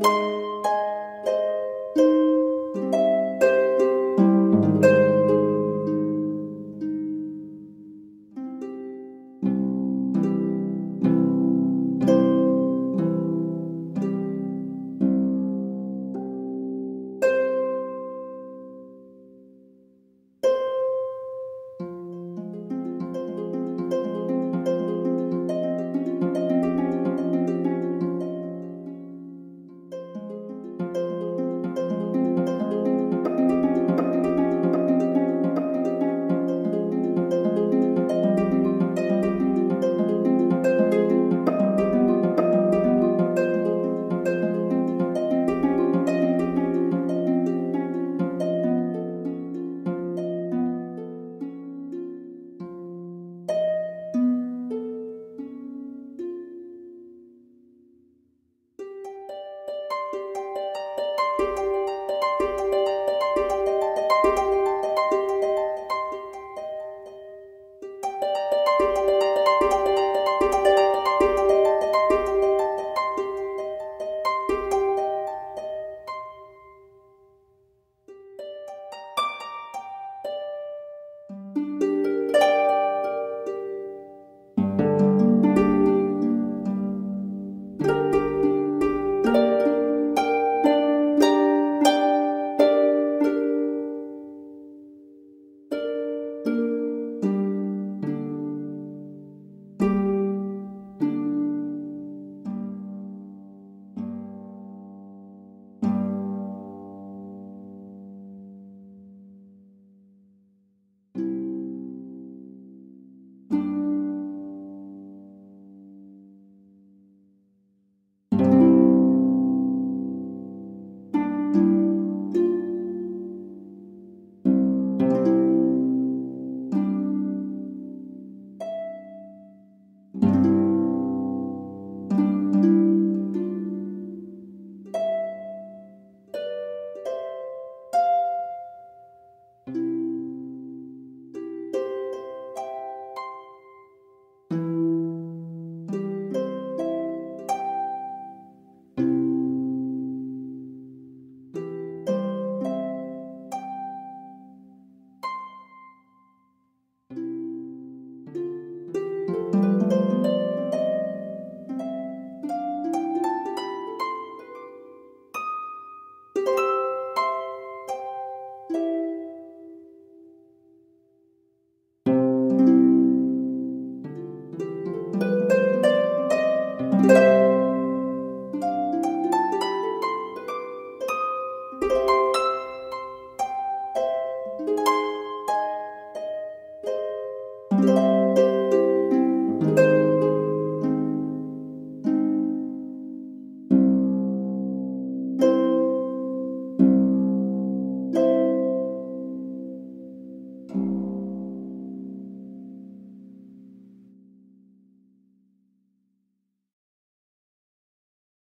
you